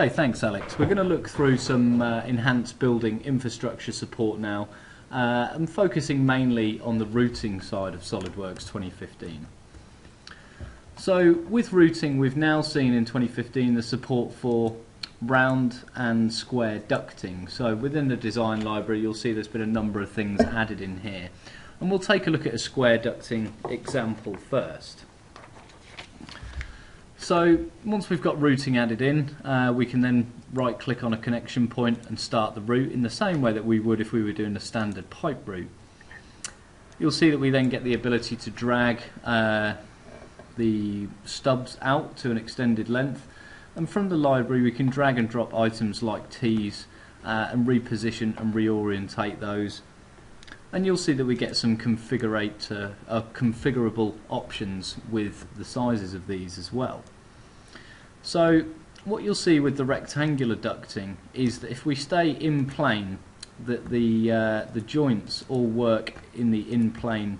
Okay, thanks Alex. We're going to look through some uh, enhanced building infrastructure support now uh, and focusing mainly on the routing side of SolidWorks 2015. So with routing we've now seen in 2015 the support for round and square ducting. So within the design library you'll see there's been a number of things added in here. And we'll take a look at a square ducting example first. So once we've got routing added in, uh, we can then right click on a connection point and start the route in the same way that we would if we were doing a standard pipe route. You'll see that we then get the ability to drag uh, the stubs out to an extended length and from the library we can drag and drop items like tees uh, and reposition and reorientate those and you'll see that we get some uh, uh, configurable options with the sizes of these as well. So what you'll see with the rectangular ducting is that if we stay in plane that the uh, the joints all work in the in plane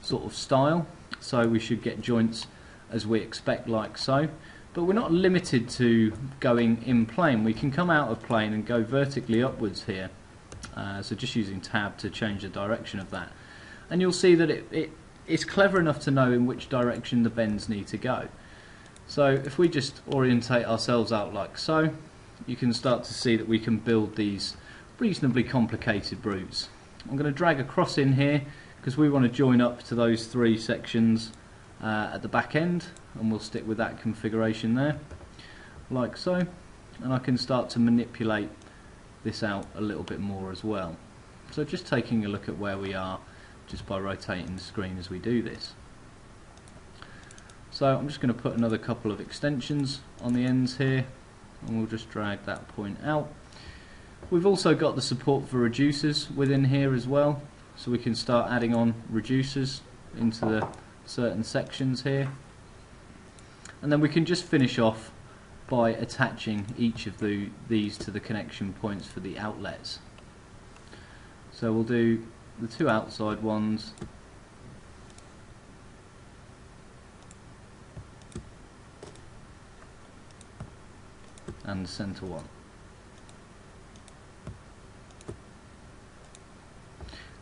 sort of style so we should get joints as we expect like so but we're not limited to going in plane we can come out of plane and go vertically upwards here uh, so just using tab to change the direction of that. And you'll see that it, it, it's clever enough to know in which direction the bends need to go. So if we just orientate ourselves out like so, you can start to see that we can build these reasonably complicated routes. I'm going to drag across in here because we want to join up to those three sections uh, at the back end and we'll stick with that configuration there like so and I can start to manipulate this out a little bit more as well. So just taking a look at where we are just by rotating the screen as we do this. So I'm just going to put another couple of extensions on the ends here and we'll just drag that point out. We've also got the support for reducers within here as well so we can start adding on reducers into the certain sections here and then we can just finish off by attaching each of the, these to the connection points for the outlets. So we'll do the two outside ones and the center one.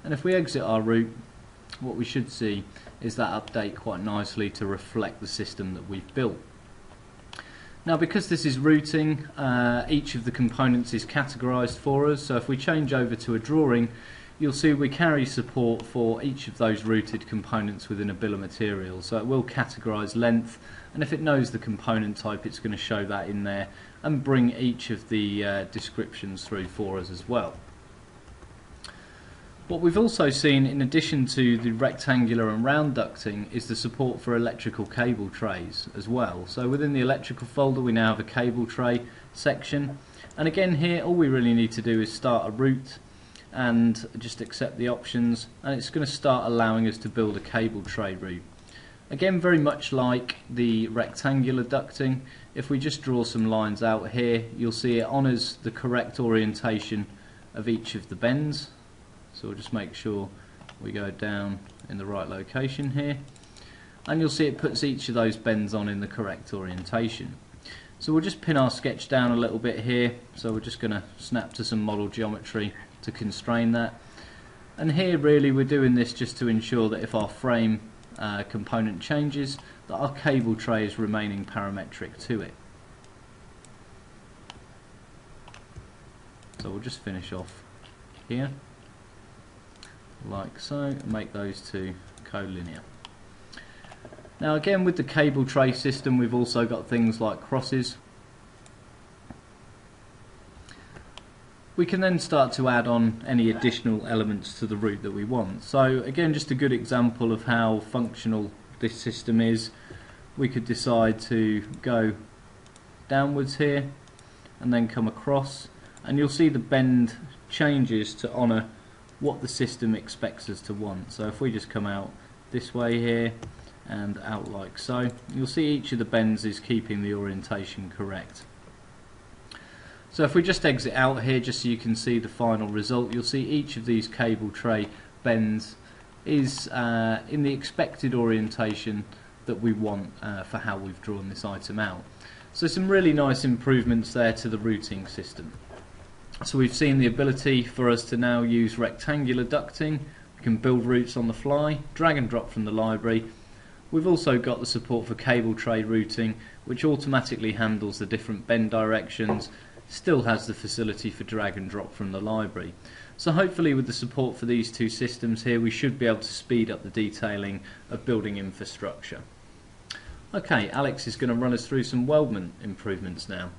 And if we exit our route, what we should see is that update quite nicely to reflect the system that we've built. Now because this is routing, uh, each of the components is categorized for us, so if we change over to a drawing, you'll see we carry support for each of those routed components within a bill of materials. So it will categorize length, and if it knows the component type, it's going to show that in there and bring each of the uh, descriptions through for us as well. What we've also seen in addition to the rectangular and round ducting is the support for electrical cable trays as well. So within the electrical folder we now have a cable tray section and again here all we really need to do is start a route and just accept the options. And it's going to start allowing us to build a cable tray route. Again very much like the rectangular ducting if we just draw some lines out here you'll see it honours the correct orientation of each of the bends. So we'll just make sure we go down in the right location here. And you'll see it puts each of those bends on in the correct orientation so we'll just pin our sketch down a little bit here. So we're just going to snap to some model geometry to constrain that. And here really we're doing this just to ensure that if our frame uh, component changes that our cable tray is remaining parametric to it. So we'll just finish off here. Like so make those two collinear now again with the cable tray system we've also got things like crosses. We can then start to add on any additional elements to the route that we want. So again just a good example of how functional this system is. We could decide to go downwards here and then come across and you'll see the bend changes to honour what the system expects us to want. So if we just come out this way here and out like so, you'll see each of the bends is keeping the orientation correct. So if we just exit out here just so you can see the final result, you'll see each of these cable tray bends is uh, in the expected orientation that we want uh, for how we've drawn this item out. So some really nice improvements there to the routing system. So we've seen the ability for us to now use rectangular ducting. We can build routes on the fly, drag and drop from the library. We've also got the support for cable tray routing, which automatically handles the different bend directions, still has the facility for drag and drop from the library. So hopefully with the support for these two systems here, we should be able to speed up the detailing of building infrastructure. Okay, Alex is going to run us through some weldment improvements now.